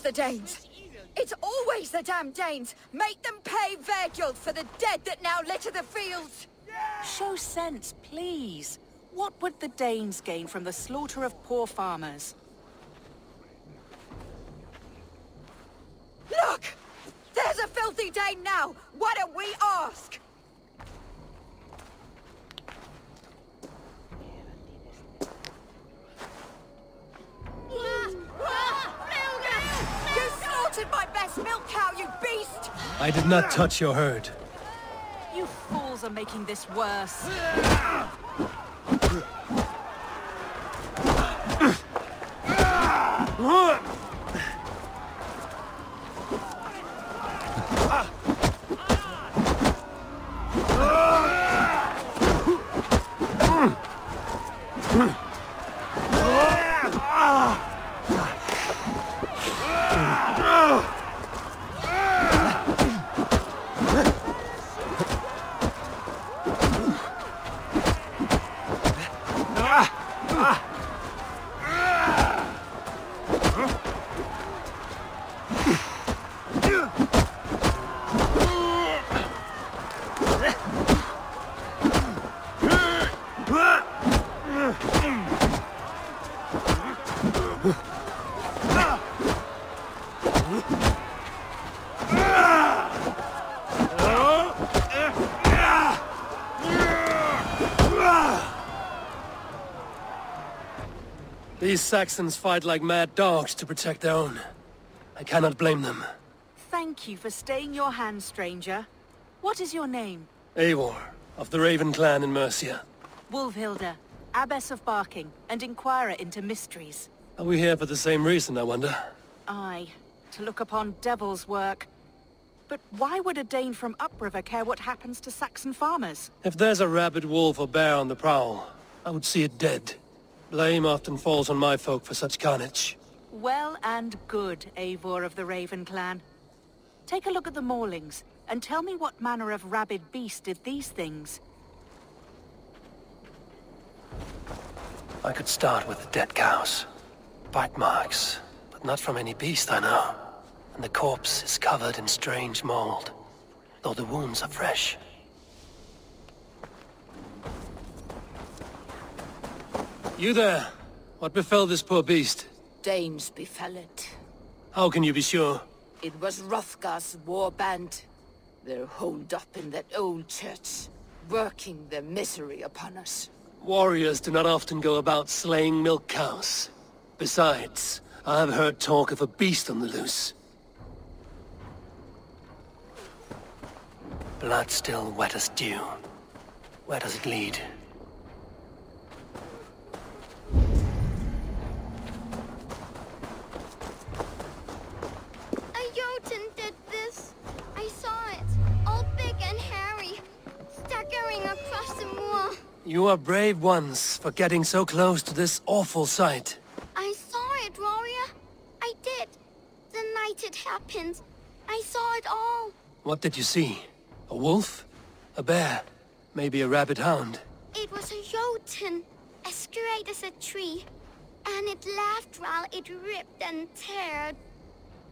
it's the Danes. It's always the damn Danes! Make them pay Vergil for the dead that now litter the fields! Show sense, please. What would the Danes gain from the slaughter of poor farmers? Look! There's a filthy Dane now! Why don't we ask? I did not touch your herd. You fools are making this worse. These Saxons fight like mad dogs to protect their own. I cannot blame them. Thank you for staying your hand, stranger. What is your name? Eivor, of the Raven clan in Mercia. Wolfhilda, Abbess of Barking, and Inquirer into Mysteries. Are we here for the same reason, I wonder? Aye, to look upon devil's work. But why would a Dane from upriver care what happens to Saxon farmers? If there's a rabid wolf or bear on the prowl, I would see it dead. Blame often falls on my folk for such carnage. Well and good, Eivor of the Raven clan. Take a look at the maulings, and tell me what manner of rabid beast did these things. I could start with the dead cows. Bite marks, but not from any beast I know. And the corpse is covered in strange mold, though the wounds are fresh. You there? What befell this poor beast? Danes befell it. How can you be sure? It was Hrothgar's war band. They're holed up in that old church, working their misery upon us. Warriors do not often go about slaying milk cows. Besides, I have heard talk of a beast on the loose. Blood still wet as dew. Where does it lead? A Jotun did this. I saw it, all big and hairy, staggering across the moor. You are brave ones for getting so close to this awful sight. I saw it, warrior. I did. The night it happened. I saw it all. What did you see? A wolf? A bear? Maybe a rabid hound? It was a Jotun, as straight as a tree. And it laughed while it ripped and teared.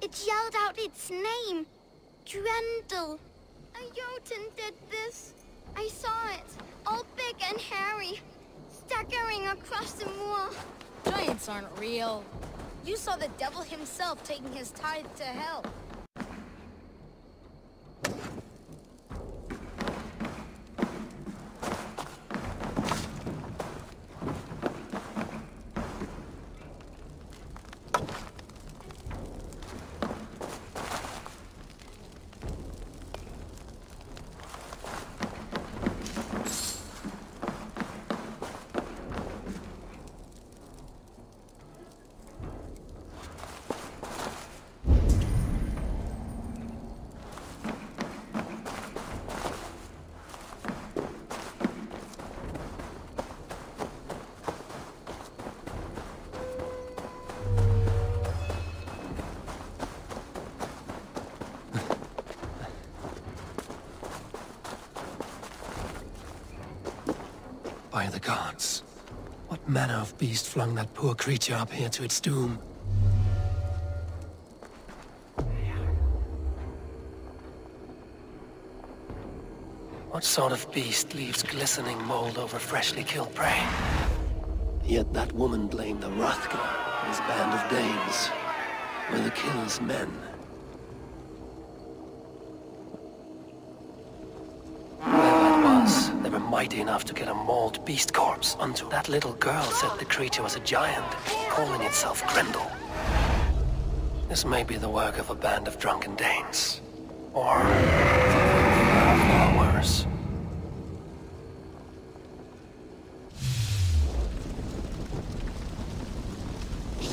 It yelled out its name. Grendel. A Jotun did this. I saw it, all big and hairy, staggering across the moor. Giants aren't real. You saw the devil himself taking his tithe to hell. By the gods. What manner of beast flung that poor creature up here to its doom? What sort of beast leaves glistening mold over freshly killed prey? Yet that woman blamed the Hrothgar and his band of Danes. Were the kills men? Mighty enough to get a mauled beast corpse onto. That little girl said the creature was a giant, calling itself Grendel. This may be the work of a band of drunken Danes. Or... worse.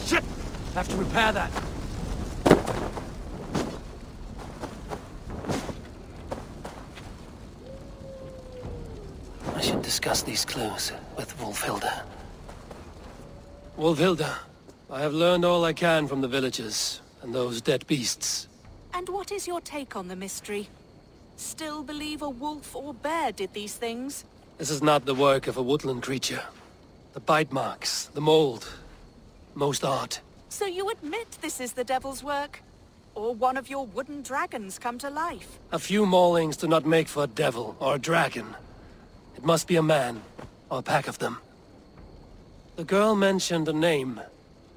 Shit! I Have to repair that. Discuss these clues with Wolfhilda. Wolfhilda, I have learned all I can from the villagers and those dead beasts. And what is your take on the mystery? Still believe a wolf or bear did these things? This is not the work of a woodland creature. The bite marks, the mold, most art. So you admit this is the devil's work? Or one of your wooden dragons come to life? A few maulings do not make for a devil or a dragon. It must be a man, or a pack of them. The girl mentioned a name.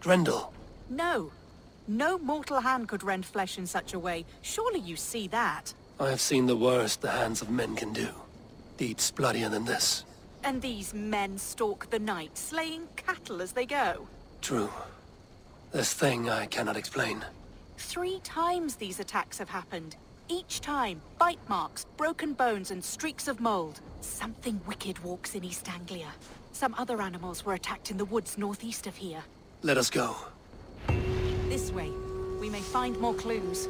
Grendel. No. No mortal hand could rend flesh in such a way. Surely you see that. I have seen the worst the hands of men can do. Deeds bloodier than this. And these men stalk the night, slaying cattle as they go. True. This thing I cannot explain. Three times these attacks have happened. Each time, bite marks, broken bones, and streaks of mold. Something wicked walks in East Anglia. Some other animals were attacked in the woods northeast of here. Let us go. This way. We may find more clues.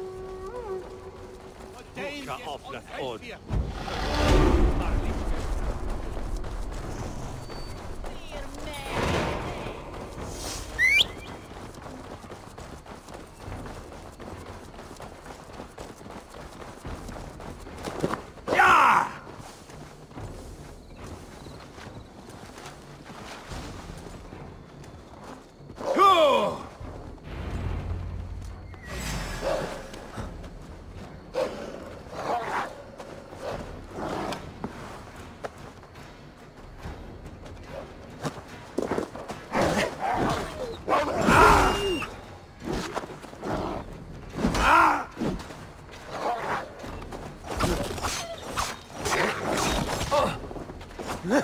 Did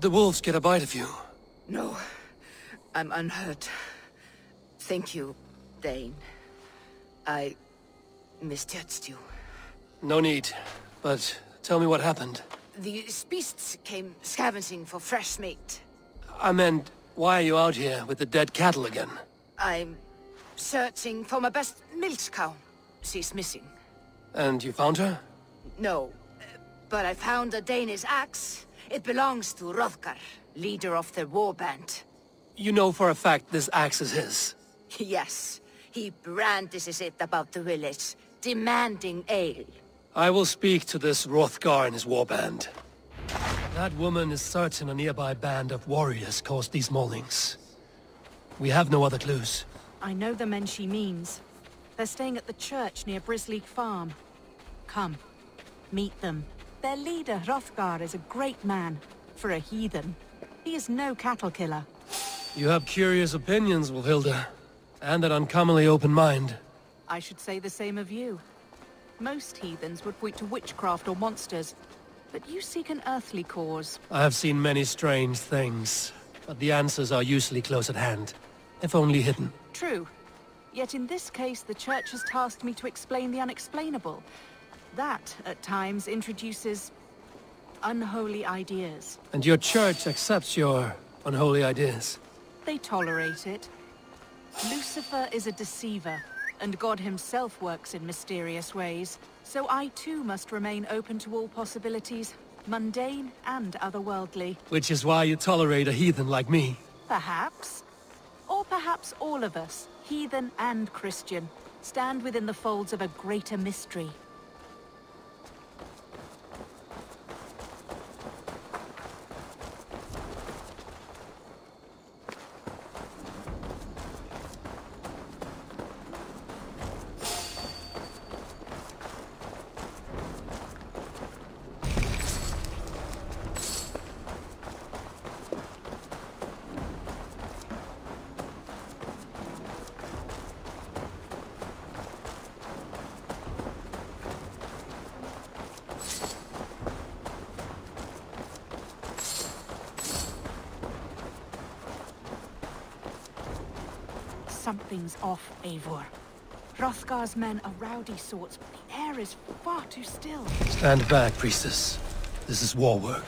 the wolves get a bite of you? No, I'm unhurt. Thank you, Dane. I misjudged you. No need. But tell me what happened. These beasts came scavenging for fresh meat. I meant, why are you out here with the dead cattle again? I'm searching for my best milch cow. She's missing. And you found her? No, uh, but I found a Danish axe. It belongs to Hrothgar, leader of the warband. You know for a fact this axe is his. Yes, he brandishes it about the village, demanding ale. I will speak to this Hrothgar and his warband. That woman is certain a nearby band of warriors caused these maulings. We have no other clues. I know the men she means. They're staying at the church near Brisleek Farm. Come, meet them. Their leader, Hrothgar, is a great man. For a heathen. He is no cattle killer. You have curious opinions, Wolfhilda. And an uncommonly open mind. I should say the same of you. Most heathens would point to witchcraft or monsters, but you seek an earthly cause. I have seen many strange things, but the answers are usually close at hand, if only hidden. True. Yet in this case, the Church has tasked me to explain the unexplainable. That, at times, introduces... unholy ideas. And your church accepts your unholy ideas. They tolerate it. Lucifer is a deceiver, and God himself works in mysterious ways. So I too must remain open to all possibilities. Mundane and otherworldly. Which is why you tolerate a heathen like me. Perhaps. Or perhaps all of us, heathen and Christian, stand within the folds of a greater mystery. Something's off, Eivor. Hrothgar's men are rowdy sorts, but the air is far too still. Stand back, priestess. This is war work.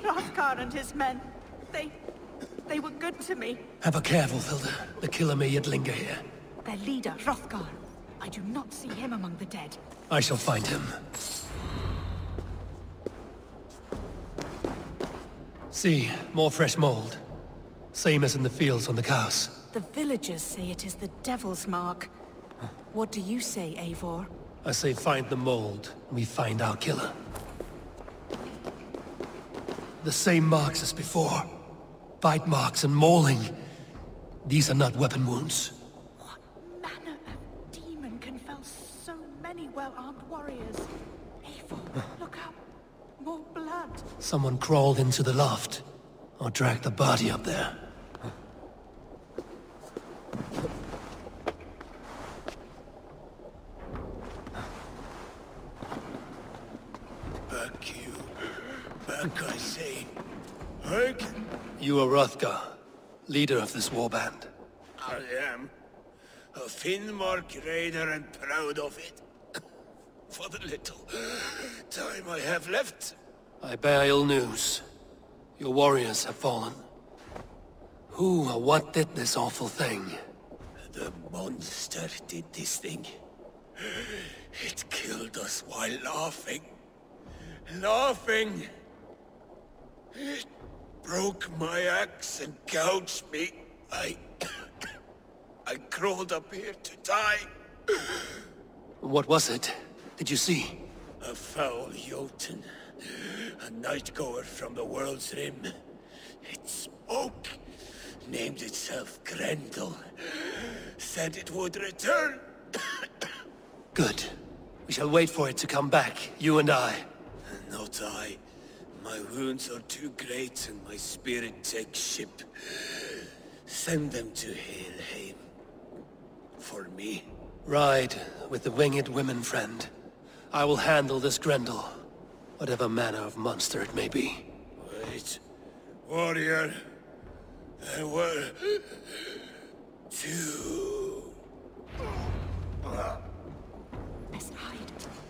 Hrothgar and his men, they... they were good to me. Have a careful, Hilda. The killer may yet linger here. Their leader, Hrothgar. I do not see him among the dead. I shall find him. See, more fresh mold. Same as in the fields on the cows. The villagers say it is the Devil's Mark. What do you say, Eivor? I say find the mold, and we find our killer. The same marks as before. Bite marks and mauling. These are not weapon wounds. What manner of demon can fell so many well-armed warriors? Eivor, look up. More blood. Someone crawled into the loft. Or dragged the body up there. Back you. Back, I say. Herc? You are Hrothgar, leader of this warband. I am. A Finnmark raider and proud of it. For the little time I have left. I bear ill news. Your warriors have fallen. Who or what did this awful thing? The monster did this thing. It killed us while laughing. Laughing! It broke my axe and gouged me. I... I crawled up here to die. What was it? Did you see? A foul Jotun. A night-goer from the world's rim. It spoke. Named itself Grendel. Said it would return. Good. We shall wait for it to come back, you and I. Not I. My wounds are too great and my spirit takes ship. Send them to Helheim. For me. Ride with the winged women friend. I will handle this Grendel, whatever manner of monster it may be. Wait. Warrior. There were... two... Best hide.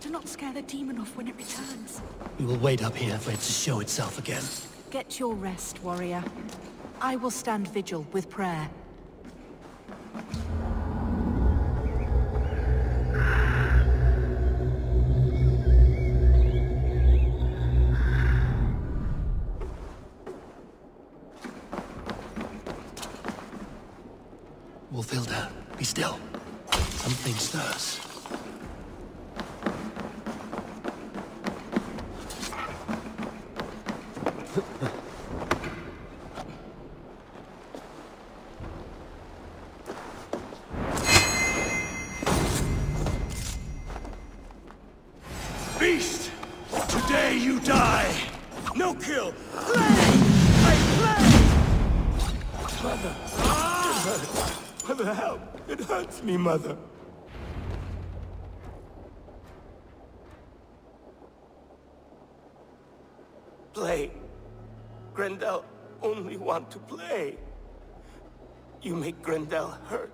Do not scare the demon off when it returns. We will wait up here for it to show itself again. Get your rest, warrior. I will stand vigil with prayer. Mother! Ah! Mother, help! It hurts me, Mother. Play. Grendel only want to play. You make Grendel hurt.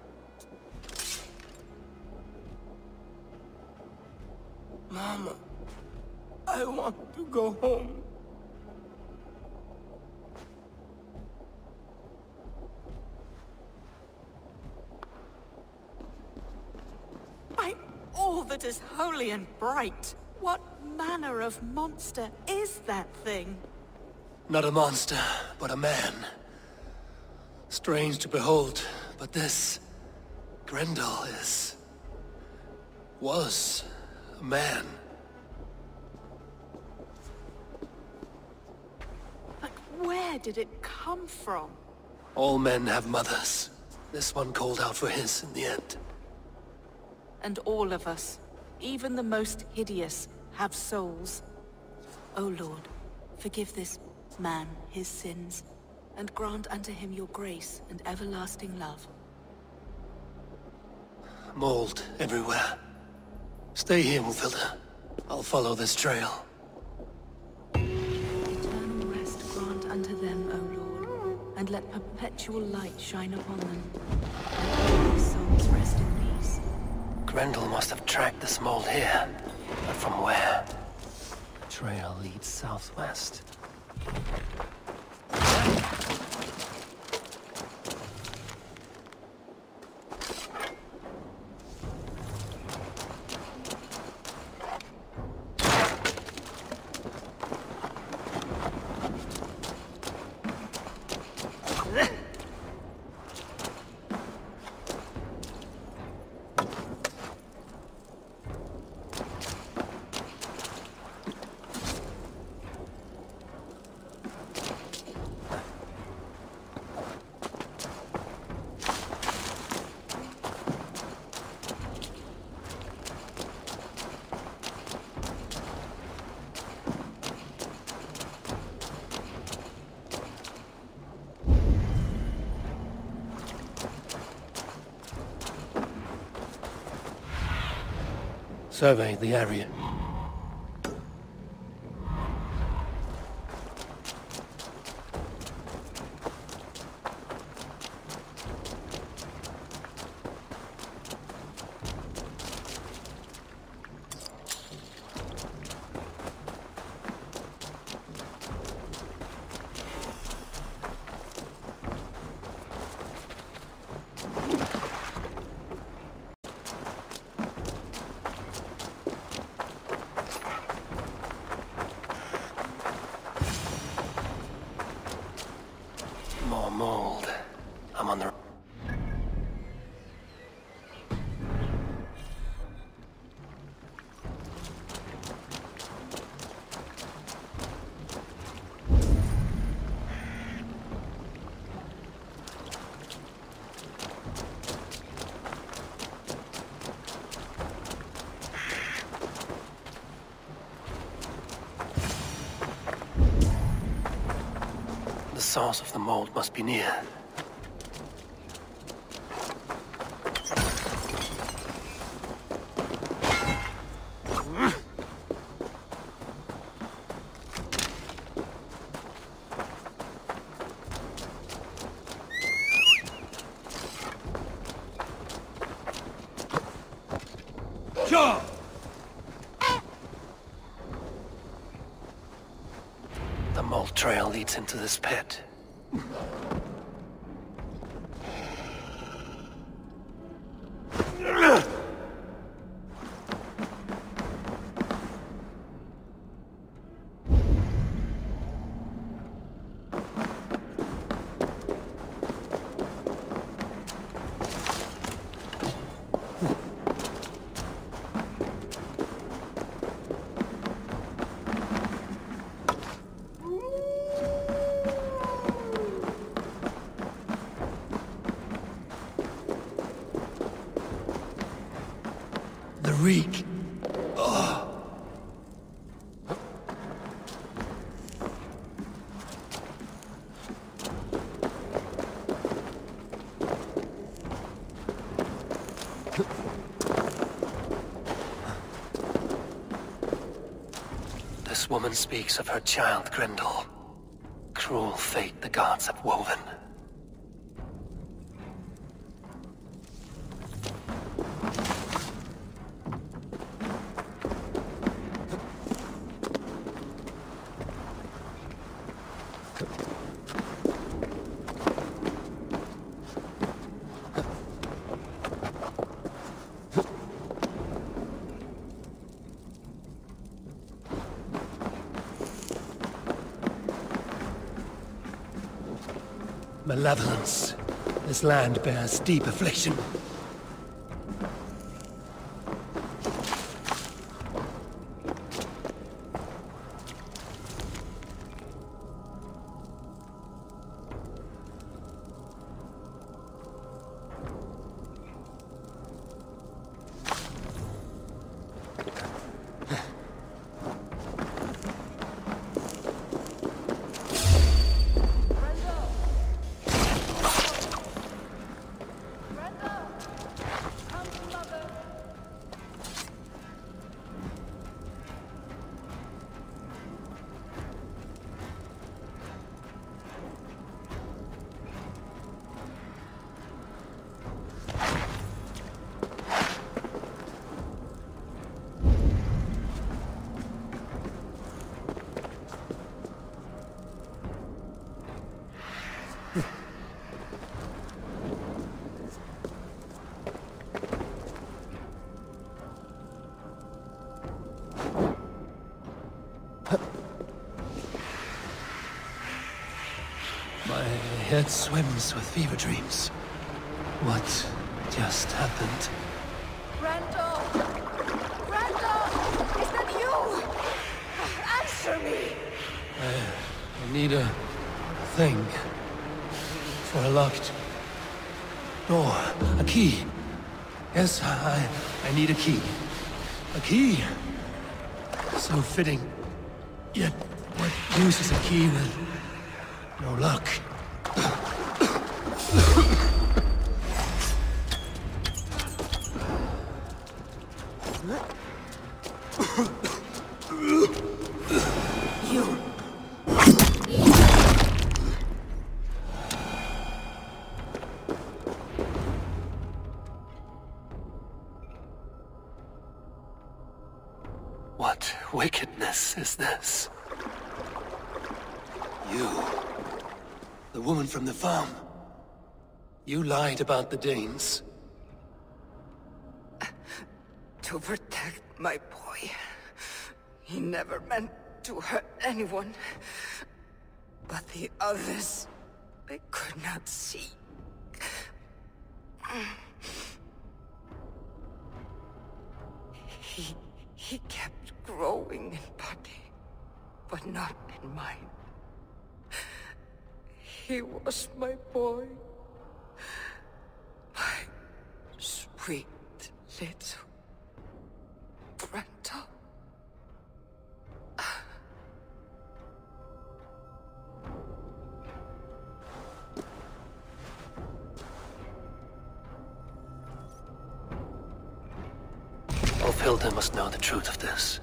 Mama, I want to go home. As holy and bright. What manner of monster is that thing? Not a monster, but a man. Strange to behold, but this... Grendel is... was... a man. But where did it come from? All men have mothers. This one called out for his in the end. And all of us, even the most hideous, have souls. O Lord, forgive this man his sins, and grant unto him your grace and everlasting love. Mold everywhere. Stay here, Wolfhilda. I'll follow this trail. Eternal rest grant unto them, O Lord, and let perpetual light shine upon them. Let these souls rest in. Grendel must have tracked this mold here. But from where? The trail leads southwest. Survey the area. More mold. I'm on the... The source of the mold must be near. Sure! The mold trail leads into this pit. This woman speaks of her child, Grendel. Cruel fate the gods have woven. Malevolence. This land bears deep affliction. Head swims with fever dreams. What just happened? Randall! Randall! Is that you? Answer me! I need a thing for a locked door. A key. Yes, I, I need a key. A key. So fitting. Yet, what use is a key with no luck? Ugh! You lied about the Danes. To protect my boy. He never meant to hurt anyone. But the others, they could not see. He, he kept growing in body, but not in mind. He was my boy. My sweet little Grendel. Wolfhilda must know the truth of this.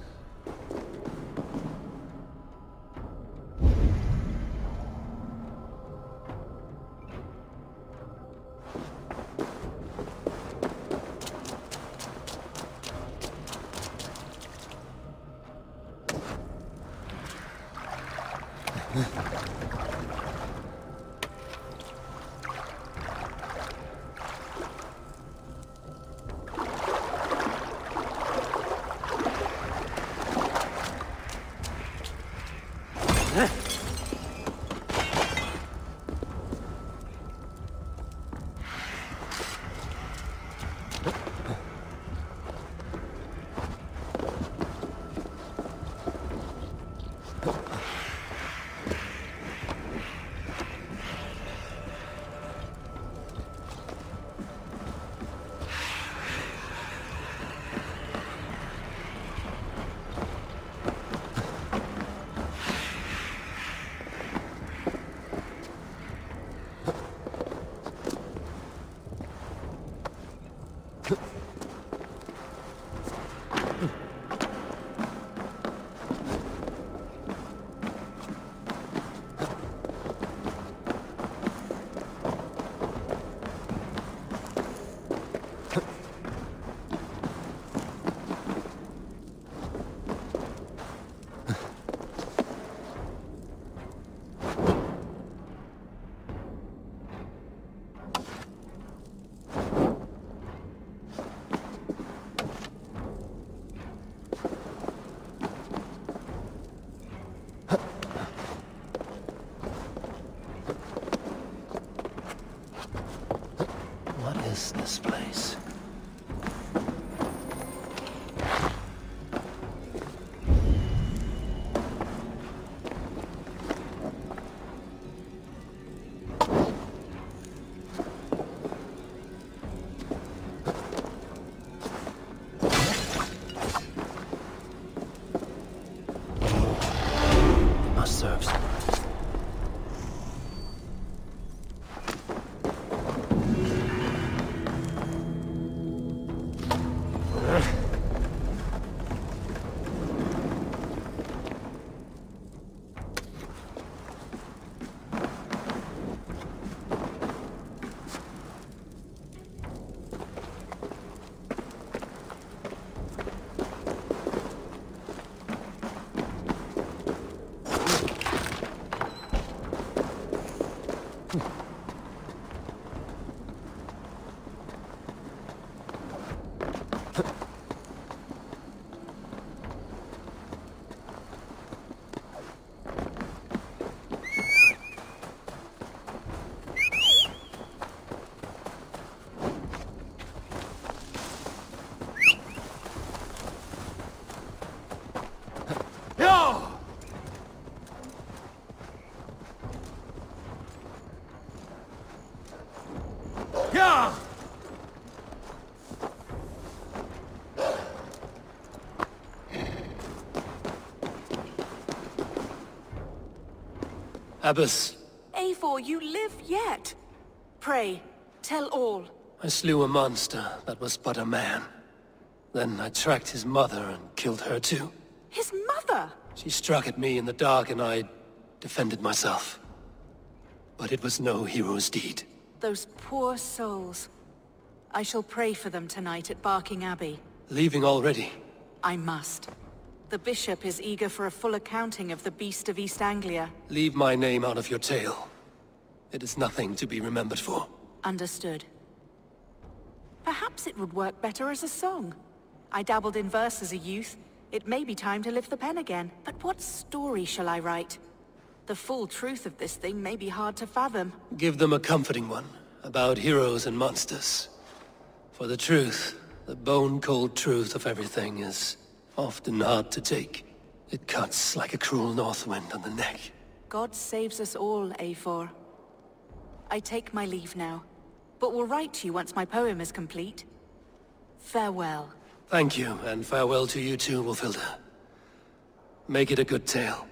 Abbess, Eivor, you live yet. Pray, tell all. I slew a monster that was but a man. Then I tracked his mother and killed her too. His mother! She struck at me in the dark and I defended myself. But it was no hero's deed. Those poor souls. I shall pray for them tonight at Barking Abbey. Leaving already. I must. The bishop is eager for a full accounting of the Beast of East Anglia. Leave my name out of your tale. It is nothing to be remembered for. Understood. Perhaps it would work better as a song. I dabbled in verse as a youth. It may be time to lift the pen again. But what story shall I write? The full truth of this thing may be hard to fathom. Give them a comforting one, about heroes and monsters. For the truth, the bone-cold truth of everything is often hard to take. It cuts like a cruel north wind on the neck. God saves us all, Eivor. I take my leave now, but will write to you once my poem is complete. Farewell. Thank you, and farewell to you too, Wolfhilda. Make it a good tale.